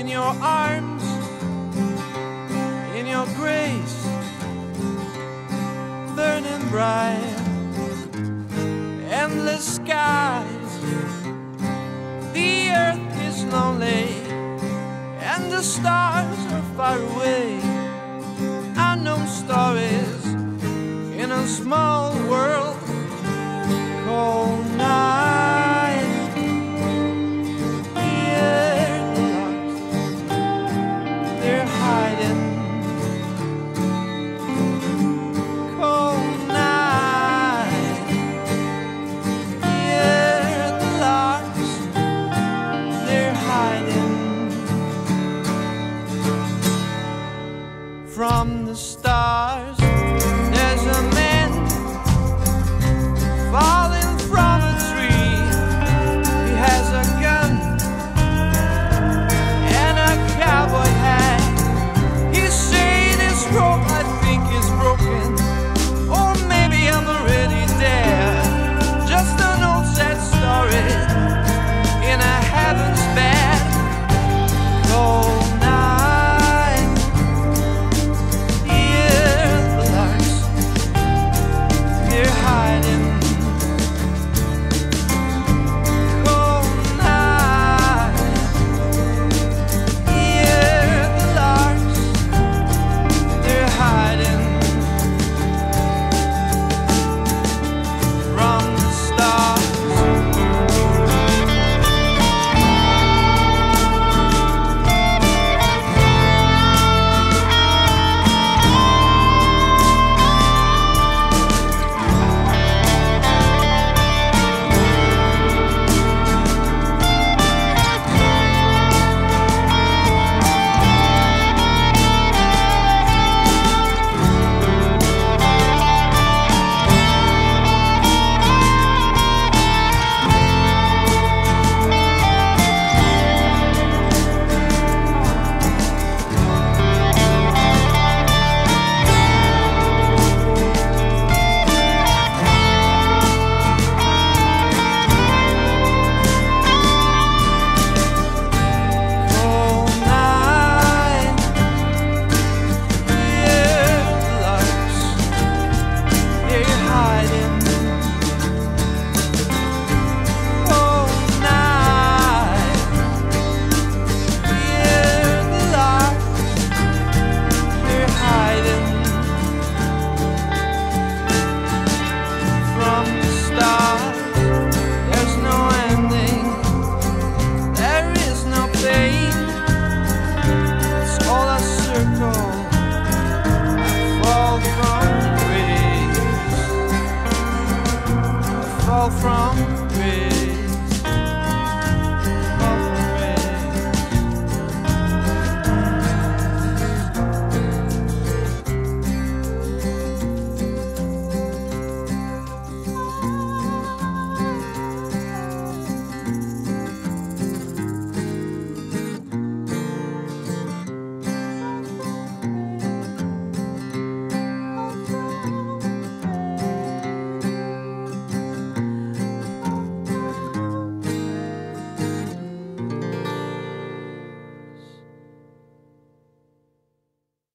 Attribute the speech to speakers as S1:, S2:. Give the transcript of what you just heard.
S1: in your arms, in your grace, burning bright, endless skies. The earth is lonely, and the stars are far away. Unknown stories in a small world. from the start. from me.